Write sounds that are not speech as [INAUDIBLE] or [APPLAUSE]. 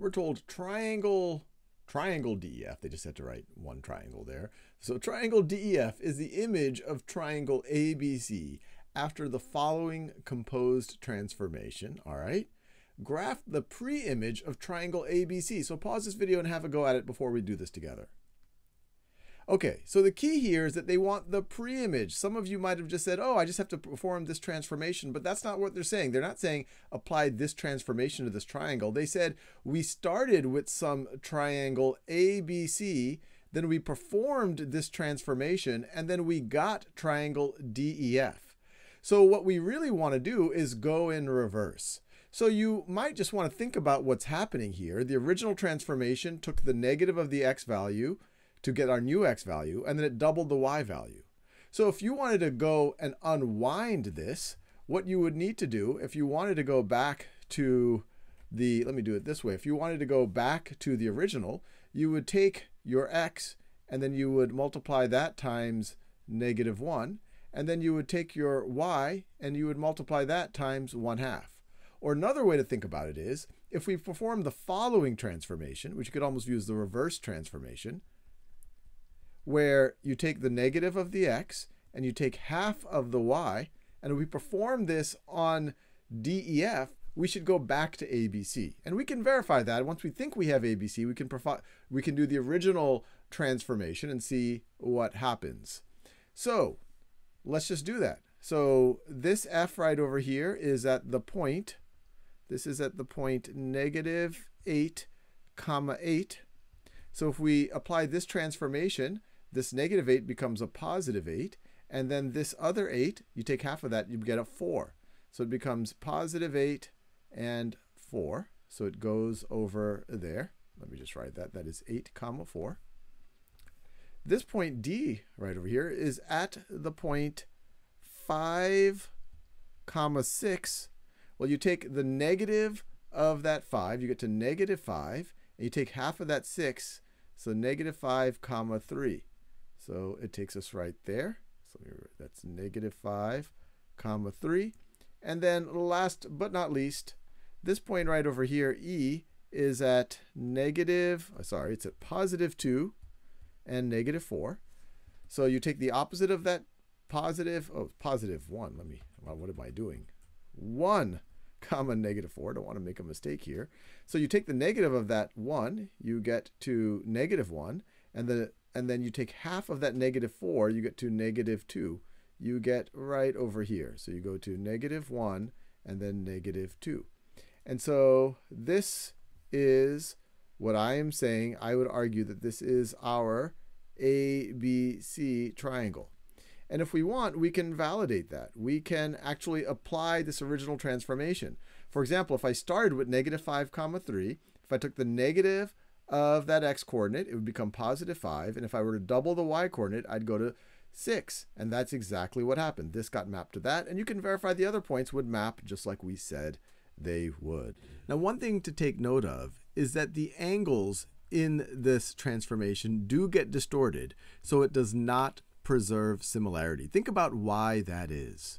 we're told triangle triangle DEF. They just had to write one triangle there. So triangle DEF is the image of triangle ABC after the following composed transformation. All right. Graph the pre-image of triangle ABC. So pause this video and have a go at it before we do this together. Okay, so the key here is that they want the pre-image. Some of you might have just said, oh, I just have to perform this transformation, but that's not what they're saying. They're not saying apply this transformation to this triangle. They said we started with some triangle ABC, then we performed this transformation, and then we got triangle DEF. So what we really want to do is go in reverse. So you might just want to think about what's happening here. The original transformation took the negative of the x value, to get our new x value, and then it doubled the y value. So if you wanted to go and unwind this, what you would need to do, if you wanted to go back to the, let me do it this way, if you wanted to go back to the original, you would take your x and then you would multiply that times negative 1, and then you would take your y and you would multiply that times 1 half. Or another way to think about it is, if we perform the following transformation, which you could almost use the reverse transformation, where you take the negative of the x and you take half of the y, and we perform this on DEF, we should go back to ABC. And we can verify that. Once we think we have ABC, we can, we can do the original transformation and see what happens. So let's just do that. So this f right over here is at the point, this is at the point negative 8 comma 8. So if we apply this transformation, this negative 8 becomes a positive 8. And then this other 8, you take half of that, you get a 4. So it becomes positive 8 and 4. So it goes over there. Let me just write that. That is 8 comma 4. This point D right over here is at the point 5 comma 6. Well, you take the negative of that 5, you get to negative 5, and you take half of that 6, so negative 5 comma 3. So it takes us right there. So that's negative 5 comma 3. And then last but not least, this point right over here, E, is at negative, uh, sorry, it's at positive 2 and negative 4. So you take the opposite of that positive, oh, positive 1. Let me, what am I doing? 1 [LAUGHS] comma negative 4. Don't want to make a mistake here. So you take the negative of that 1, you get to negative 1, and the and then you take half of that negative 4, you get to negative 2. You get right over here. So you go to negative 1 and then negative 2. And so this is what I am saying. I would argue that this is our ABC triangle. And if we want, we can validate that. We can actually apply this original transformation. For example, if I started with negative 5 comma 3, if I took the negative of that x coordinate, it would become positive 5. And if I were to double the y coordinate, I'd go to 6. And that's exactly what happened. This got mapped to that. And you can verify the other points would map just like we said they would. Now, one thing to take note of is that the angles in this transformation do get distorted, so it does not preserve similarity. Think about why that is.